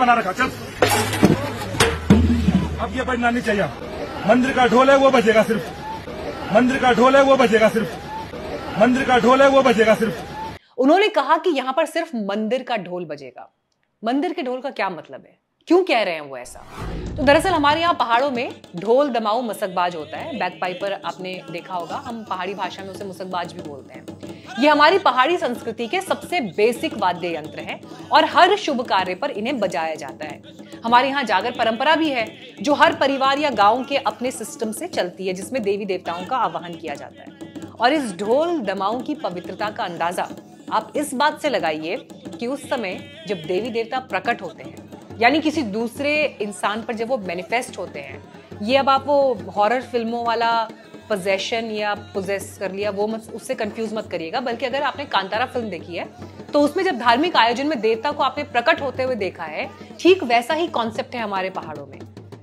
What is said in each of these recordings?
बना रखा चल। अब ये बजना नहीं चाहिए। मंदिर का ढोल है, वो बजेगा सिर्फ़। मंदिर का ढोल है, वो बजेगा सिर्फ़। मंदिर का ढोल है, वो बजेगा सिर्फ़। उन्होंने कहा कि यहाँ पर सिर्फ़ मंदिर का ढोल बजेगा। मंदिर के ढोल का क्या मतलब है? क्यों कह रहे हैं वो ऐसा? तो दरअसल हमारे यहाँ पहाड़ों में ढोल दमाऊ मसकबाज होता है। बैक पाइपर आपने देखा होगा, हम पहाड़ी भाषा में उसे मुसकबाज भी बोलते हैं। ये हमारी पहाड़ी संस्कृति के सबसे बेसिक वाद्य यंत्र हैं और हर शुभ कार्य पर इन्हें बजाया जाता है। हमारे यहाँ जागर परंपरा भी है, जो हर परिवार या गाँव के अपने सिस्टम से चलती है, जिसमें देवी देवताओं का आवाहन किया जाता है। और इस ढोल दमाऊ की पवित्रता का अंदाज़ा आप इस बात से लगाइए कि उस समय जब देवी देवता प्रकट होते हैं, यानी किसी दूसरे इंसान पर जब वो मैनिफेस्ट होते हैं, ये अब आप वो हॉरर फ़िल्मों वाला पोजेशन या पोजेस कर लिया, वो मत, उससे कंफ्यूज मत करिएगा। बल्कि अगर आपने कांतारा फ़िल्म देखी है तो उसमें जब धार्मिक आयोजन में देवता को आपने प्रकट होते हुए देखा है, ठीक वैसा ही कॉन्सेप्ट है हमारे पहाड़ों में।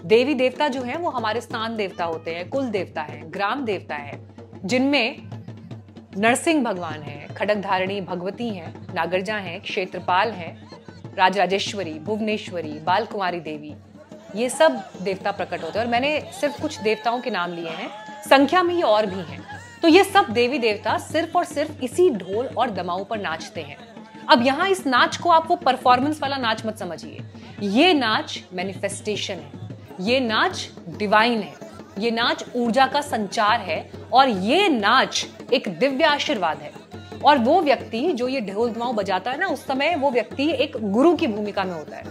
देवी देवता जो है, वो हमारे स्थान देवता होते हैं, कुल देवता है, ग्राम देवता है, जिनमें नरसिंह भगवान है, खड़क धारणी भगवती हैं, नागरजा हैं, क्षेत्रपाल हैं, राजराजेश्वरी, भुवनेश्वरी बाल कुमारी देवी, ये सब देवता प्रकट होते हैं। और मैंने सिर्फ़ कुछ देवताओं के नाम लिए हैं संख्या में ये और भी हैं। तो ये सब देवी देवता सिर्फ़ और सिर्फ़ इसी ढोल और दमाऊ पर नाचते हैं। अब यहाँ इस नाच को आप वो परफॉर्मेंस वाला नाच मत समझिए। ये नाच मैनिफेस्टेशन है। ये नाच डिवाइन है। ये नाच ऊर्जा का संचार है और ये नाच एक दिव्य आशीर्वाद है। और वो व्यक्ति जो ये ढोल दमाऊ बजाता है ना, उस समय वो व्यक्ति एक गुरु की भूमिका में होता है।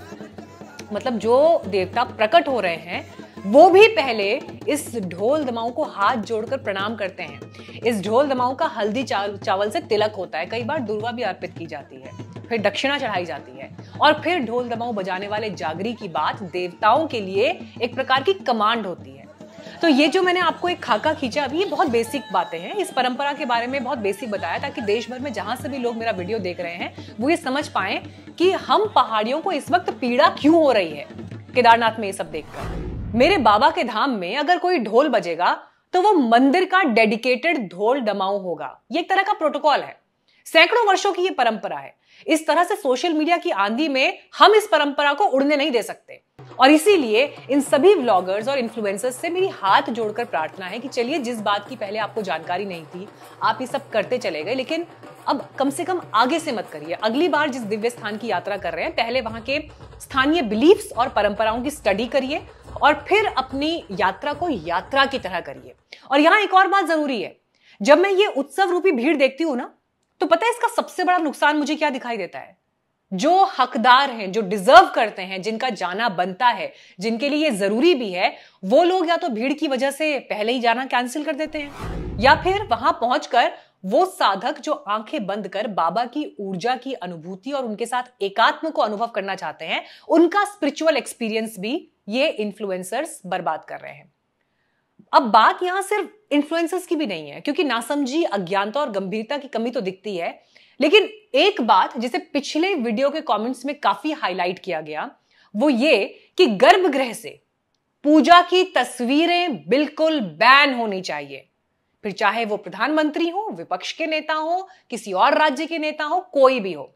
मतलब जो देवता प्रकट हो रहे हैं वो भी पहले इस ढोल दमाऊ को हाथ जोड़कर प्रणाम करते हैं। इस ढोल दमाऊ का हल्दी चावल से तिलक होता है। कई बार दुर्वा भी अर्पित की जाती है, फिर दक्षिणा चढ़ाई जाती है और फिर ढोल दमाऊ बजाने वाले जागरी की बात देवताओं के लिए एक प्रकार की कमांड होती है। तो ये जो मैंने आपको एक खाका खींचा, अभी ये बहुत बेसिक बातें हैं। इस परंपरा के बारे में बहुत बेसिक बताया ताकि देश भर में जहाँ से भी लोग मेरा वीडियो देख रहे हैं, वो ये समझ पाए कि हम पहाड़ियों को इस वक्त पीड़ा क्यों हो रही है? केदारनाथ में ये सब देखकर। मेरे बाबा के धाम में अगर कोई ढोल बजेगा तो वो मंदिर का डेडिकेटेड ढोल डमाऊ होगा। ये एक तरह का प्रोटोकॉल है। सैकड़ों वर्षों की ये परंपरा है। इस तरह से सोशल मीडिया की आंधी में हम इस परंपरा को उड़ने नहीं दे सकते। और इसीलिए इन सभी व्लॉगर्स और इन्फ्लुएंसर्स से मेरी हाथ जोड़कर प्रार्थना है कि चलिए, जिस बात की पहले आपको जानकारी नहीं थी, आप ये सब करते चले गए, लेकिन अब कम से कम आगे से मत करिए। अगली बार जिस दिव्य स्थान की यात्रा कर रहे हैं, पहले वहाँ के स्थानीय बिलीफ्स और परंपराओं की स्टडी करिए। और फिर अपनी यात्रा को यात्रा की तरह करिए। और यहाँ एक और बात ज़रूरी है, जब मैं ये उत्सव रूपी भीड़ देखती हूँ ना तो पता है इसका सबसे बड़ा नुकसान मुझे क्या दिखाई देता है? जो हकदार हैं, जो डिजर्व करते हैं, जिनका जाना बनता है, जिनके लिए ज़रूरी भी है, वो लोग या तो भीड़ की वजह से पहले ही जाना कैंसिल कर देते हैं, या फिर वहाँ पहुंचकर वो साधक जो आँखें बंद कर बाबा की ऊर्जा की अनुभूति और उनके साथ एकात्म को अनुभव करना चाहते हैं, उनका स्पिरिचुअल एक्सपीरियंस भी ये इन्फ्लुएंसर्स बर्बाद कर रहे हैं। अब बात यहाँ सिर्फ़ इन्फ्लुएंसर्स की भी नहीं है, क्योंकि नासमझी, अज्ञानता और गंभीरता की कमी तो दिखती है। लेकिन एक बात जिसे पिछले वीडियो के कमेंट्स में काफ़ी हाईलाइट किया गया, वो ये कि गर्भगृह से पूजा की तस्वीरें बिल्कुल बैन होनी चाहिए। फिर चाहे वो प्रधानमंत्री हो, विपक्ष के नेता हो, किसी और राज्य के नेता हो, कोई भी हो।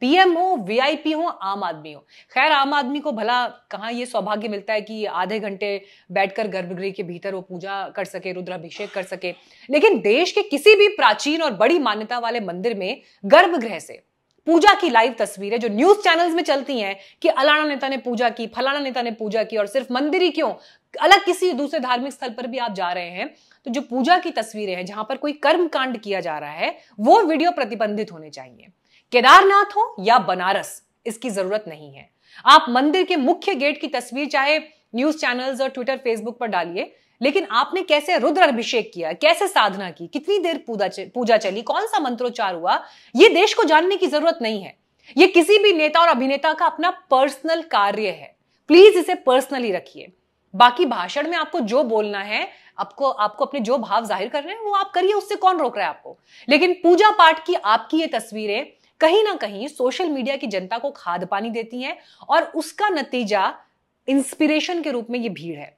पीएम हो वीआईपी हो, आम आदमी हो। खैर, आम आदमी को भला कहाँ ये सौभाग्य मिलता है कि आधे घंटे बैठकर गर्भगृह के भीतर वो पूजा कर सके, रुद्राभिषेक कर सके। लेकिन देश के किसी भी प्राचीन और बड़ी मान्यता वाले मंदिर में गर्भगृह से पूजा की लाइव तस्वीरें जो न्यूज़ चैनल्स में चलती हैं कि अलाना नेता ने पूजा की, फलाना नेता ने पूजा की, और सिर्फ़ मंदिर ही क्यों? अलग किसी दूसरे धार्मिक स्थल पर भी आप जा रहे हैं तो जो पूजा की तस्वीरें हैं, जहाँ पर कोई कर्म कांड किया जा रहा है, वो वीडियो प्रतिबंधित होने चाहिए। केदारनाथ हो या बनारस, इसकी ज़रूरत नहीं है। आप मंदिर के मुख्य गेट की तस्वीर, चाहे न्यूज़ चैनल्स और ट्विटर, फेसबुक पर डालिए, लेकिन आपने कैसे रुद्र अभिषेक किया, कैसे साधना की, कितनी देर पूजा चली कौन सा मंत्रोच्चार हुआ, ये देश को जानने की ज़रूरत नहीं है। ये किसी भी नेता और अभिनेता का अपना पर्सनल कार्य है। प्लीज़ इसे पर्सनली रखिए। बाकी भाषण में आपको जो बोलना है, आपको आपको अपने जो भाव ज़ाहिर कर रहे हैं, वो आप करिए, उससे कौन रोक रहा है आपको? लेकिन पूजा पाठ की आपकी ये तस्वीरें कहीं ना कहीं सोशल मीडिया की जनता को खाद पानी देती हैं और उसका नतीजा इंस्पिरेशन के रूप में ये भीड़ है।